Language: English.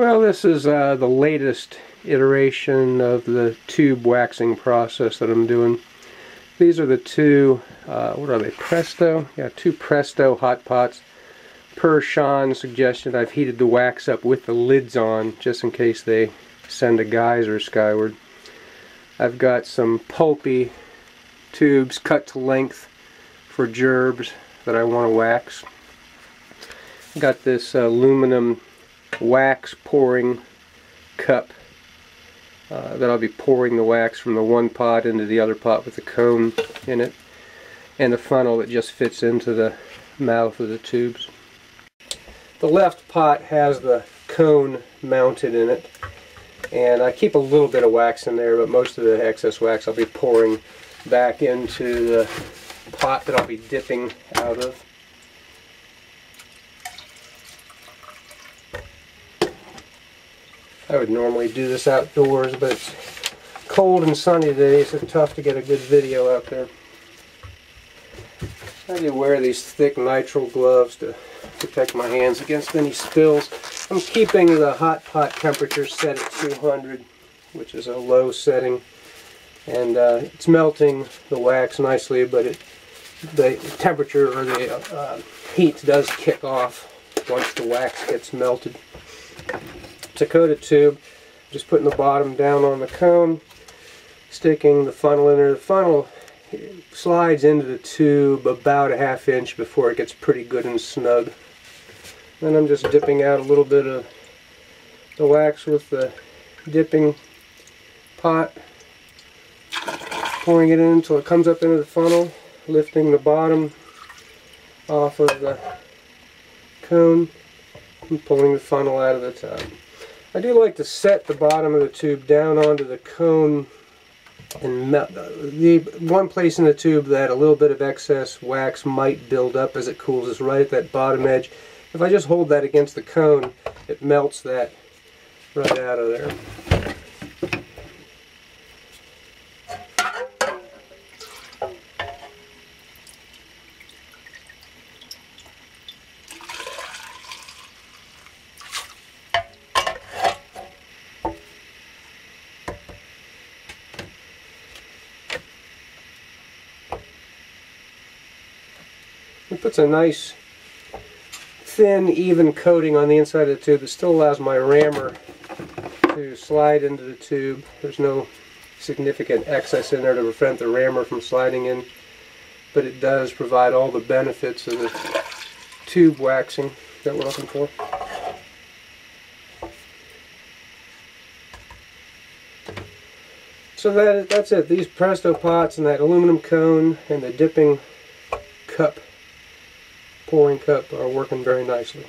Well, this is uh, the latest iteration of the tube waxing process that I'm doing. These are the two, uh, what are they, Presto? Yeah, two Presto hot pots. Per Sean's suggestion, I've heated the wax up with the lids on, just in case they send a geyser skyward. I've got some pulpy tubes cut to length for gerbs that I want to wax. Got this aluminum wax pouring cup uh, that I'll be pouring the wax from the one pot into the other pot with the cone in it and the funnel that just fits into the mouth of the tubes. The left pot has the cone mounted in it and I keep a little bit of wax in there but most of the excess wax I'll be pouring back into the pot that I'll be dipping out of. I would normally do this outdoors, but it's cold and sunny today, so it's tough to get a good video out there. I do wear these thick nitrile gloves to protect my hands against any spills. I'm keeping the hot pot temperature set at 200, which is a low setting. And uh, it's melting the wax nicely, but it, the temperature or the uh, heat does kick off once the wax gets melted. Dakota tube. Just putting the bottom down on the cone, sticking the funnel in there. The funnel slides into the tube about a half inch before it gets pretty good and snug. Then I'm just dipping out a little bit of the wax with the dipping pot, pouring it in until it comes up into the funnel, lifting the bottom off of the cone and pulling the funnel out of the top. I do like to set the bottom of the tube down onto the cone and the one place in the tube that a little bit of excess wax might build up as it cools is right at that bottom edge. If I just hold that against the cone, it melts that right out of there. It puts a nice thin even coating on the inside of the tube. It still allows my rammer to slide into the tube. There's no significant excess in there to prevent the rammer from sliding in but it does provide all the benefits of the tube waxing that we're looking for. So that that's it. These Presto pots and that aluminum cone and the dipping cup pouring cup are working very nicely.